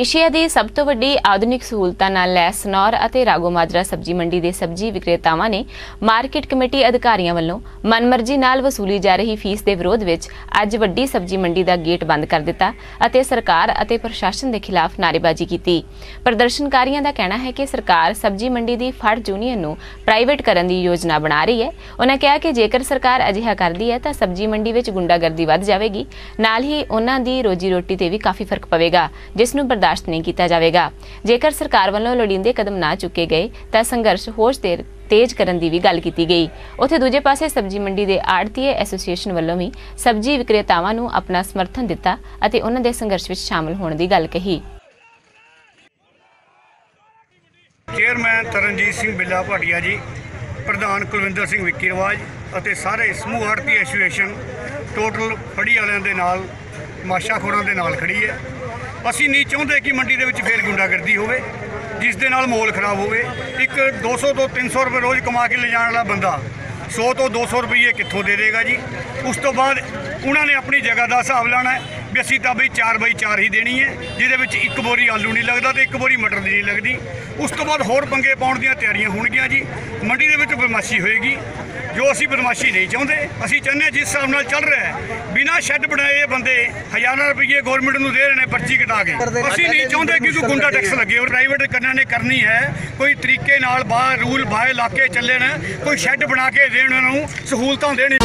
Asia ਦੀ ਸਭ ਤੋਂ ਵੱਡੀ ਆਧੁਨਿਕ ਸਹੂਲਤਾਂ ਨਾਲ ਲੈਸ ਸਨੌਰ ਅਤੇ ਰਾਗੋ ਮਾਜਰਾ ਸਬਜ਼ੀ ਮੰਡੀ ਦੇ ਸਬਜ਼ੀ ਵਿਕਰੇਤਾਵਾਂ ਨੇ ਮਾਰਕੀਟ ਕਮੇਟੀ ਅਧਿਕਾਰੀਆਂ ਵੱਲੋਂ ਮਨਮਰਜ਼ੀ ਨਾਲ ਵਸੂਲੀ ਜਾ ਰਹੀ ਫੀਸ ਦੇ ਵਿਰੋਧ ਵਿੱਚ ਅੱਜ ਵੱਡੀ ਸਬਜ਼ੀ ਮੰਡੀ ਦਾ ਗੇਟ ਬੰਦ ਕਰ ਦਿੱਤਾ ਅਤੇ ਸਰਕਾਰ ਅਤੇ ਪ੍ਰਸ਼ਾਸਨ ਦੇ ਖਿਲਾਫ ਨਾਅਰੇਬਾਜ਼ੀ ਕੀਤੀ। ਪ੍ਰਦਰਸ਼ਨਕਾਰੀਆਂ ਦਾ ਕਹਿਣਾ ਹੈ ਕਿ ਸਰਕਾਰ ਸਬਜ਼ੀ ਮੰਡੀ ਦੀ ਫੜ ਯੂਨੀਅਨ ਨੂੰ ਪ੍ਰਾਈਵੇਟ ਕਰਨ ਦੀ ਯੋਜਨਾ ਬਣਾ ਰਹੀ ਹੈ। ਉਹਨਾਂ ਕਿਹਾ ਕਿ ਜੇਕਰ ਸਰਕਾਰ ਅਜਿਹਾ ਕਰਦੀ ਹੈ ਤਾਂ ਸਬਜ਼ੀ ਮੰਡੀ ਵਿੱਚ ਗੁੰਡਾਗਰਦੀ ਵੱਧ ਜਾਵੇਗੀ। ਨਾਲ ਹੀ ਉਹਨਾਂ ਦੀ ਰੋਜੀ ਰੋਟੀ ਤੇ ਵੀ ਕਾਫੀ ਫ਼ਰਕ ਪਵੇਗਾ, ਜਿਸ ਨੂੰ ਬਰਦਾਸ਼ਤ ਨਹੀਂ ਕੀਤਾ ਜਾਵੇਗਾ। ਜੇਕਰ ਸਰਕਾਰ ਵੱਲੋਂ ਲੋੜੀਂਦੇ ਕਦਮ ਨਾ ਚੁੱਕੇ ਗਏ, ਤਾਂ ਸੰਘਰਸ਼ ਹੋਰ ਦੇਰ ਤੇਜ਼ ਕਰਨ ਦੀ ਵੀ ਗੱਲ ਕੀਤੀ ਗਈ। ਉੱਥੇ ਦੂਜੇ ਪਾਸੇ ਸਬਜ਼ੀ ਮੰਡੀ ਦੇ ਆੜਤੀਏ ਐਸੋਸੀਏਸ਼ਨ ਵੱਲੋਂ ਵੀ ਸਬਜ਼ੀ ਵਿਕਰੇਤਾਵਾਂ ਨੂੰ ਆਪਣਾ ਸਮਰਥਨ ਦਿੱਤਾ ਅਤੇ ਉਹਨਾਂ ਦੇ ਸੰਘਰਸ਼ ਵਿੱਚ ਸ਼ਾਮਲ ਹੋਣ ਦੀ ਗੱਲ ਕਹੀ। ਚੇਅਰਮੈਨ ਤਰਨਜੀਤ ਸਿੰਘ ਬਿੱਲਾ ਭਾਟੀਆ ਜੀ, ਪ੍ਰਧਾਨ ਕੁਲਵਿੰਦਰ ਸਿੰਘ ਵਿੱਕੀ ਰਵਾਜ ਅਤੇ ਸਾਰੇ ਸਮੂਹ ਆੜਤੀ ਐਸੋਸੀਏਸ਼ਨ, ਟੋਟਲ ਫੜੀ ਵਾਲਿਆਂ ਦੇ ਨਾਲ, ਮਾਸ਼ਾਖੋਰਾਂ ਦੇ ਨਾਲ ਖੜੀ ਹੈ। ਅਸੀਂ ਨਹੀਂ ਚਾਹੁੰਦੇ ਕਿ ਮੰਡੀ ਦੇ ਵਿੱਚ ਫੇਰ ਗੁੰਡਾਗਰਦੀ ਹੋਵੇ, ਜਿਸ ਦੇ ਨਾਲ ਮੋਲ ਖਰਾਬ ਹੋਵੇ। ਇੱਕ 200 ਤੋਂ 300 ਰੁਪਏ ਰੋਜ਼ ਕਮਾ ਕੇ ਲਿਜਾਣ ਵਾਲਾ ਬੰਦਾ 100 ਤੋਂ 200 ਰੁਪਏ ਕਿੱਥੋਂ ਦੇ ਦੇਗਾ ਜੀ? ਉਸ ਤੋਂ ਬਾਅਦ ਉਹਨਾਂ ਨੇ ਆਪਣੀ ਜਗ੍ਹਾ ਦਾ ਹਿਸਾਬ ਲਾਣਾ ਹੈ ਵੀ ਅਸੀਂ ਤਾਂ ਬਈ 4 ਬਾਈ 4 ਹੀ ਦੇਣੀ ਹੈ, ਜਿਹਦੇ ਵਿੱਚ ਇੱਕ ਬੋਰੀ ਆਲੂ ਨਹੀਂ ਲੱਗਦਾ ਤੇ ਇੱਕ ਬੋਰੀ ਮਟਰ ਦੀ ਨਹੀਂ ਲੱਗਦੀ। ਉਸ ਤੋਂ ਬਾਅਦ ਹੋਰ ਪੰਗੇ ਪਾਉਣ ਦੀਆਂ ਤਿਆਰੀਆਂ ਹੋਣਗੀਆਂ ਜੀ। ਮੰਡੀ ਦੇ ਵਿੱਚ ਬਦਮਾਸ਼ੀ ਹੋਏਗੀ। ਜੋ ਅਸੀਂ ਬਦਮਾਸ਼ੀ ਨਹੀਂ ਚਾਹੁੰਦੇ, ਅਸੀਂ ਚਾਹੁੰਦੇ ਹਾਂ ਜਿਸ ਹਿਸਾਬ ਨਾਲ ਚੱਲ ਰਿਹਾ ਹੈ, ਬਿਨਾਂ ਸ਼ੈੱਡ ਬਣਾਏ ਇਹ ਬੰਦੇ ਹਜ਼ਾਰਾਂ ਰੁਪਏ ਗਵਰਨਮੈਂਟ ਨੂੰ ਦੇ ਰਹੇ ਨੇ ਪਰਚੀ ਕਟਾ ਕੇ। ਅਸੀਂ ਨਹੀਂ ਚਾਹੁੰਦੇ ਕਿ ਕੋਈ ਗੁੰਡਾ ਟੈਕਸ ਲੱਗੇ ਔਰ ਪ੍ਰਾਈਵੇਟ ਕੰਨਾਂ ਨੇ ਕਰਨੀ ਹੈ, ਕੋਈ ਤਰੀਕੇ ਨਾਲ ਬਾਹਰ ਰੂਲ ਬਾਹਰ ਇਲਾਕੇ ਚੱਲਣ ਕੋਈ ਸ਼ੈੱਡ ਬਣਾ ਕੇ ਦੇਣ ਉਹਨਾਂ ਨੂੰ ਸਹੂਲਤਾਂ ਦੇਣ